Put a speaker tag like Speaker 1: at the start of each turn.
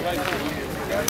Speaker 1: Thank you.